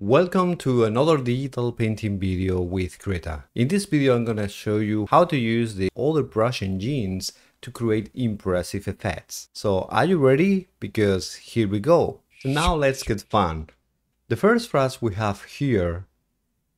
Welcome to another digital painting video with Krita. In this video I'm gonna show you how to use the older brush engines to create impressive effects. So are you ready? Because here we go. So now let's get fun. The first brush we have here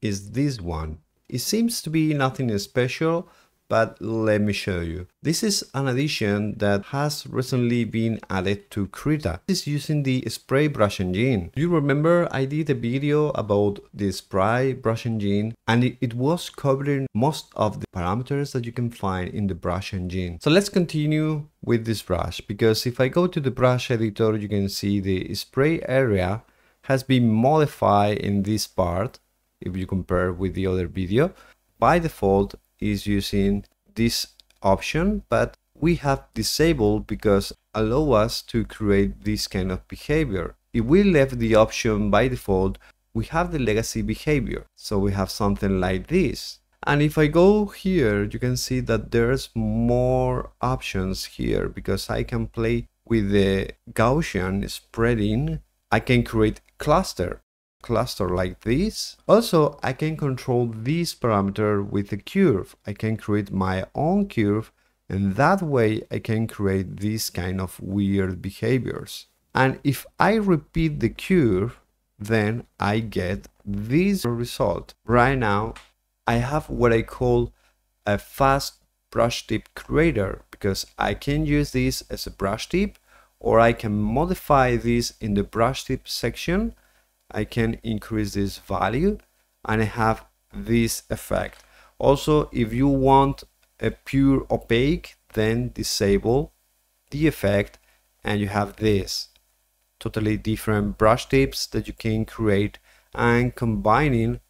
is this one. It seems to be nothing special, but let me show you. This is an addition that has recently been added to Krita. This is using the spray brush engine. You remember I did a video about the spray brush engine and it was covering most of the parameters that you can find in the brush engine. So let's continue with this brush because if I go to the brush editor you can see the spray area has been modified in this part if you compare with the other video. By default is using this option, but we have disabled because allow us to create this kind of behavior. If we left the option by default, we have the legacy behavior. So we have something like this. And if I go here, you can see that there's more options here because I can play with the Gaussian spreading. I can create cluster cluster like this. Also, I can control this parameter with a curve. I can create my own curve and that way I can create this kind of weird behaviors. And if I repeat the curve, then I get this result. Right now, I have what I call a fast brush tip creator because I can use this as a brush tip or I can modify this in the brush tip section I can increase this value and I have this effect. Also, if you want a pure opaque, then disable the effect and you have this totally different brush tips that you can create and combining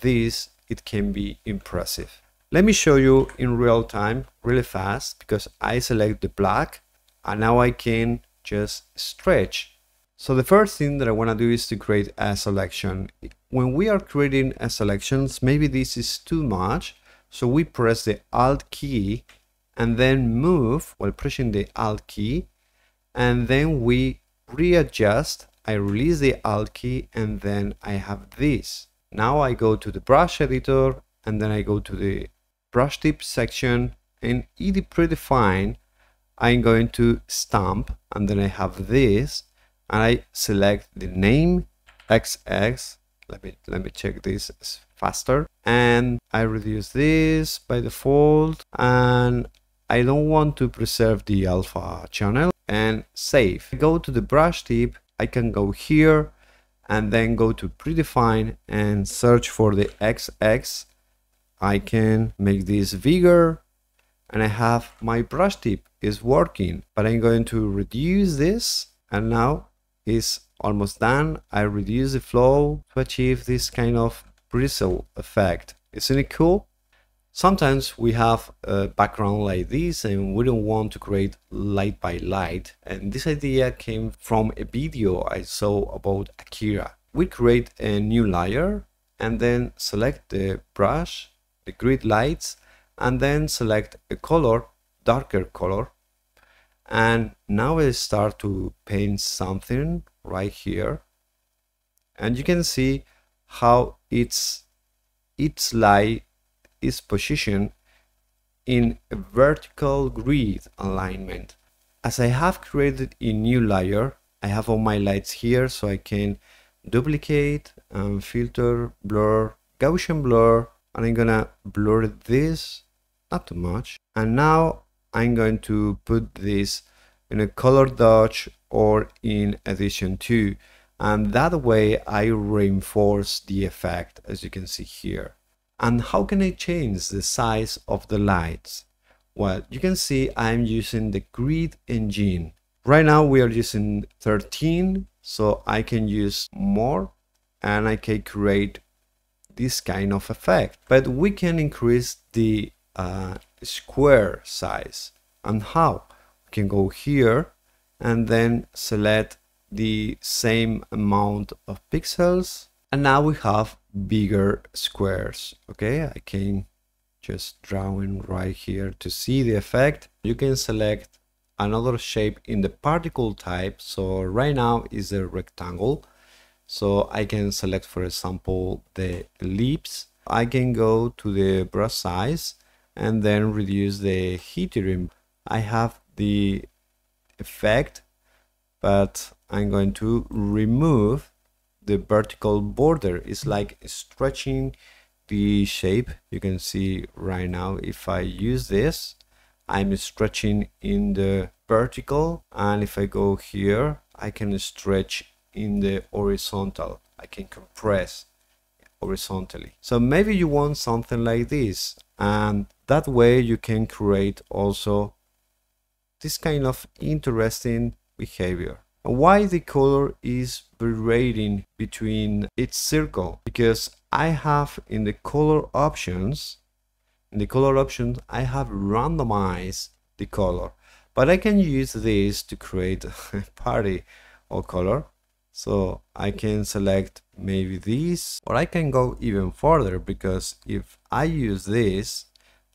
this it can be impressive. Let me show you in real time really fast because I select the black and now I can just stretch so the first thing that I want to do is to create a selection. When we are creating a selections, maybe this is too much. So we press the Alt key and then move while pressing the Alt key. And then we readjust. I release the Alt key and then I have this. Now I go to the brush editor and then I go to the brush tip section and in the predefine, I'm going to stamp and then I have this and I select the name XX. Let me let me check this faster. And I reduce this by default and I don't want to preserve the alpha channel and save. Go to the brush tip. I can go here and then go to predefine and search for the XX. I can make this bigger and I have my brush tip is working, but I'm going to reduce this and now is almost done. I reduce the flow to achieve this kind of bristle effect. Isn't it cool? Sometimes we have a background like this and we don't want to create light by light. And this idea came from a video I saw about Akira. We create a new layer and then select the brush, the grid lights, and then select a color, darker color, and now I start to paint something right here. And you can see how its its light is positioned in a vertical grid alignment. As I have created a new layer I have all my lights here so I can duplicate and filter blur Gaussian blur and I'm gonna blur this not too much. And now I'm going to put this in a color dodge or in addition to and that way I reinforce the effect as you can see here. And how can I change the size of the lights? Well, you can see I'm using the grid engine. Right now we are using 13, so I can use more and I can create this kind of effect. But we can increase the uh, square size. And how? We can go here and then select the same amount of pixels. And now we have bigger squares. Okay, I can just drawing right here to see the effect. You can select another shape in the particle type. So right now is a rectangle. So I can select, for example, the ellipse. I can go to the brush size and then reduce the heating. I have the effect, but I'm going to remove the vertical border. It's like stretching the shape. You can see right now, if I use this, I'm stretching in the vertical. And if I go here, I can stretch in the horizontal. I can compress horizontally. So maybe you want something like this. And that way you can create also this kind of interesting behavior. Why the color is varying between each circle? Because I have in the color options, in the color options, I have randomized the color. But I can use this to create a party or color. So I can select maybe this, or I can go even further because if I use this,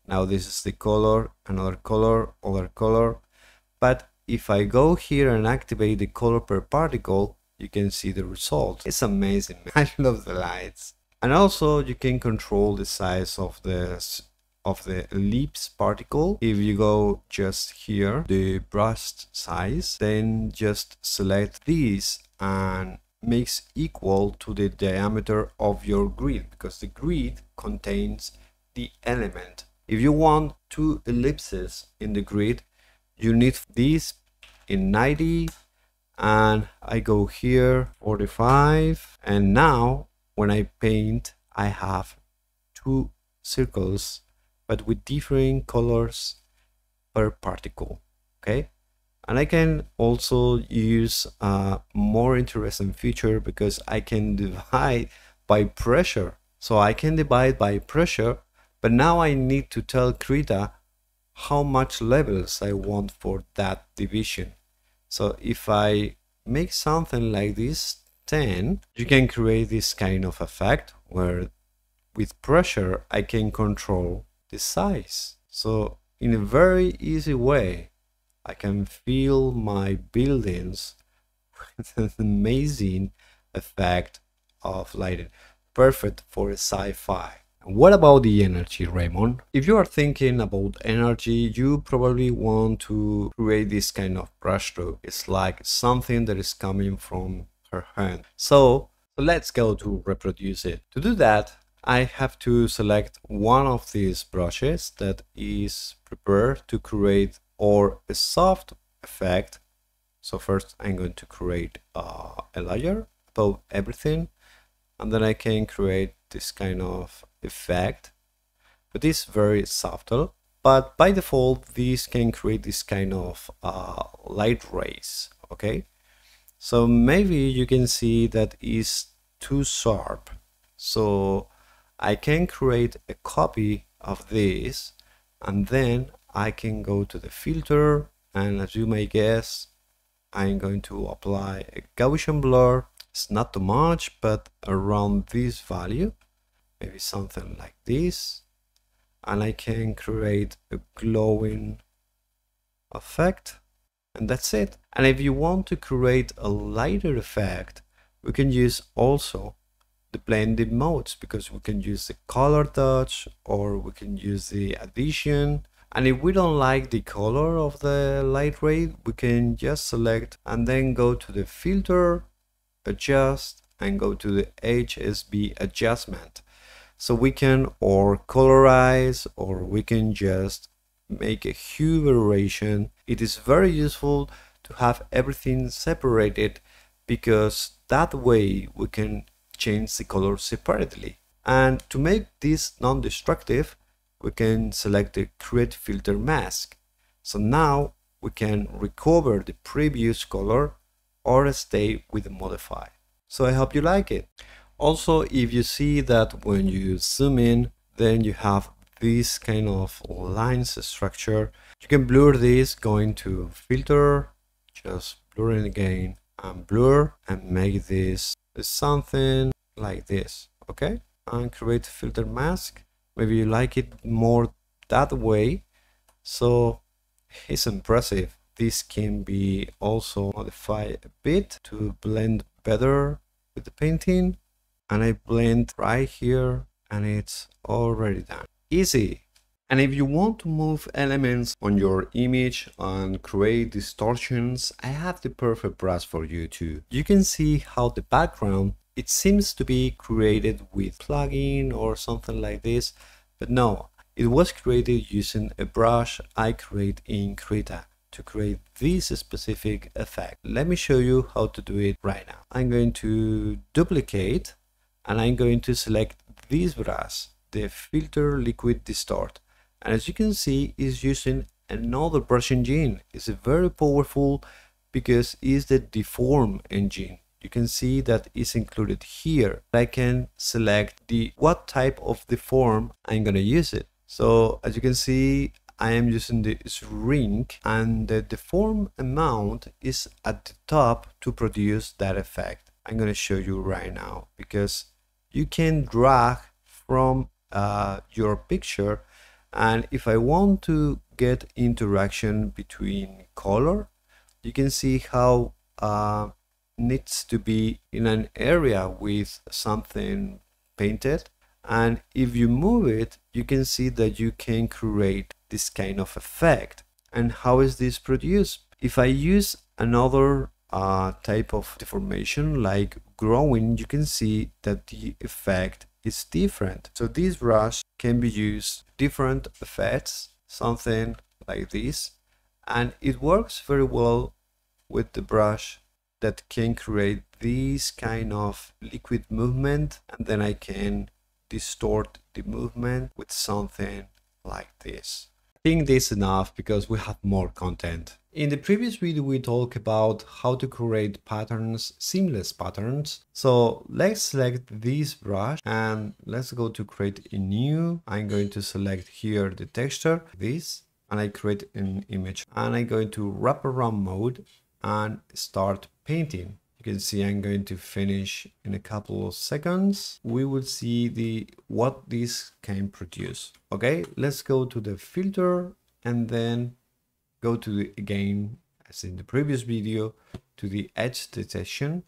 now this is the color, another color, other color. But if I go here and activate the color per particle, you can see the result. It's amazing. I love the lights. And also you can control the size of the of the ellipse particle. If you go just here, the brush size, then just select this and makes equal to the diameter of your grid because the grid contains the element if you want two ellipses in the grid, you need this in 90 and I go here 45 and now when I paint I have two circles but with different colors per particle okay and I can also use a more interesting feature because I can divide by pressure so I can divide by pressure but now I need to tell Krita how much levels I want for that division. So if I make something like this 10, you can create this kind of effect where with pressure I can control the size. So in a very easy way, I can fill my buildings with an amazing effect of lighting. Perfect for a sci-fi. What about the energy, Raymond? If you are thinking about energy, you probably want to create this kind of brushstroke. It's like something that is coming from her hand. So let's go to reproduce it. To do that, I have to select one of these brushes that is prepared to create or a soft effect. So first I'm going to create uh, a layer above everything and then I can create this kind of effect but it's very subtle. But by default this can create this kind of uh, light rays okay? So maybe you can see that is too sharp. So I can create a copy of this and then I can go to the filter and as you may guess I'm going to apply a Gaussian blur. It's not too much but around this value maybe something like this. And I can create a glowing effect and that's it. And if you want to create a lighter effect we can use also the blending modes because we can use the color dodge or we can use the addition and if we don't like the color of the light ray we can just select and then go to the filter adjust and go to the HSB adjustment so we can or colorize or we can just make a hue variation. It is very useful to have everything separated because that way we can change the color separately. And to make this non-destructive, we can select the create filter mask. So now we can recover the previous color or stay with the modify. So I hope you like it. Also, if you see that when you zoom in, then you have this kind of lines structure. You can blur this going to filter, just blur it again and blur and make this something like this, okay? And create filter mask. Maybe you like it more that way. So it's impressive. This can be also modified a bit to blend better with the painting and I blend right here and it's already done. Easy. And if you want to move elements on your image and create distortions, I have the perfect brush for you too. You can see how the background, it seems to be created with plugin or something like this, but no, it was created using a brush I create in Krita to create this specific effect. Let me show you how to do it right now. I'm going to duplicate and I'm going to select this brush, the filter liquid distort. And as you can see, it's using another brush engine. It's very powerful because it's the deform engine. You can see that it's included here. I can select the what type of deform I'm gonna use it. So as you can see, I am using the shrink and the deform amount is at the top to produce that effect. I'm going to show you right now because you can drag from uh, your picture and if I want to get interaction between color you can see how uh, needs to be in an area with something painted. And if you move it you can see that you can create this kind of effect. And how is this produced? If I use another uh, type of deformation like growing you can see that the effect is different so this brush can be used different effects something like this and it works very well with the brush that can create this kind of liquid movement and then I can distort the movement with something like this. Think this is enough because we have more content. In the previous video we talked about how to create patterns, seamless patterns. So let's select this brush and let's go to create a new. I'm going to select here the texture, this, and I create an image. And I'm going to wrap around mode and start painting. You can see I'm going to finish in a couple of seconds. We will see the what this can produce. Okay, let's go to the filter and then go to the again as in the previous video to the edge detection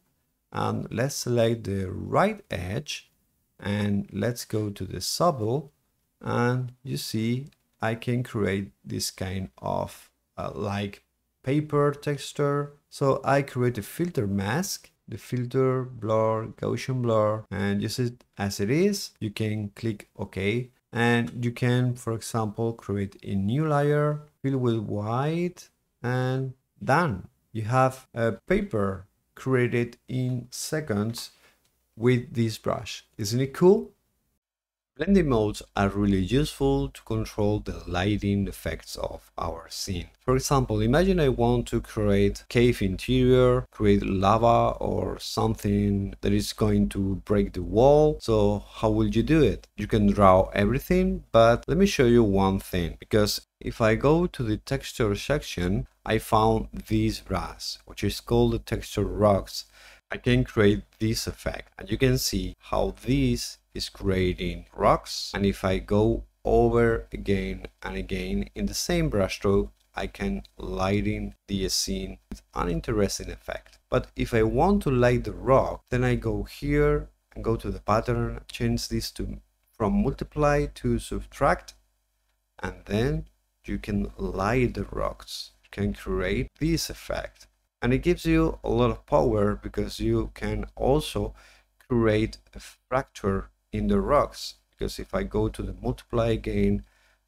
and let's select the right edge and let's go to the subtle and you see I can create this kind of uh, like paper texture. So I create a filter mask, the filter, blur, Gaussian blur, and use it as it is. You can click OK. And you can, for example, create a new layer, fill with white, and done. You have a paper created in seconds with this brush. Isn't it cool? Blending modes are really useful to control the lighting effects of our scene. For example, imagine I want to create cave interior, create lava or something that is going to break the wall. So how will you do it? You can draw everything, but let me show you one thing because if I go to the texture section, I found this brush, which is called the texture rocks. I can create this effect and you can see how this is creating rocks and if I go over again and again in the same brushstroke I can lighten the scene with an interesting effect. But if I want to light the rock, then I go here and go to the pattern, change this to from multiply to subtract, and then you can light the rocks. You can create this effect. And it gives you a lot of power because you can also create a fracture in the rocks because if I go to the multiply again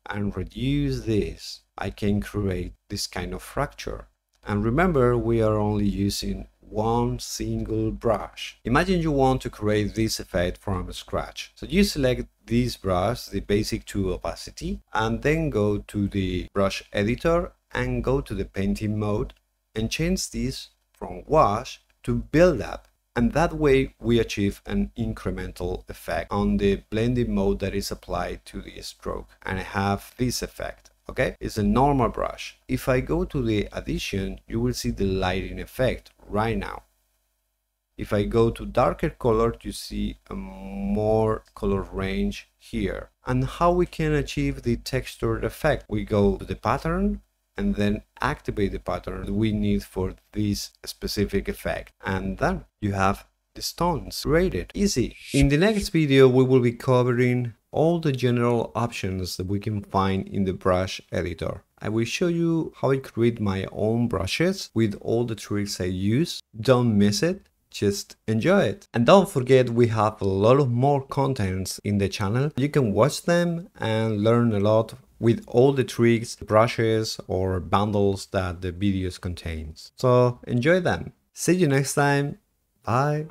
and reduce this I can create this kind of fracture and remember we are only using one single brush. Imagine you want to create this effect from scratch. So you select this brush, the basic 2 opacity, and then go to the brush editor and go to the painting mode and change this from wash to build up and that way we achieve an incremental effect on the blending mode that is applied to the stroke. And I have this effect okay? It's a normal brush. If I go to the addition you will see the lighting effect right now. If I go to darker color you see a more color range here. And how we can achieve the textured effect? We go to the pattern and then activate the pattern we need for this specific effect and then you have the stones created. Easy. In the next video, we will be covering all the general options that we can find in the brush editor. I will show you how I create my own brushes with all the tricks I use. Don't miss it just enjoy it. And don't forget we have a lot of more contents in the channel. You can watch them and learn a lot with all the tricks, brushes or bundles that the videos contains. So enjoy them. See you next time. Bye.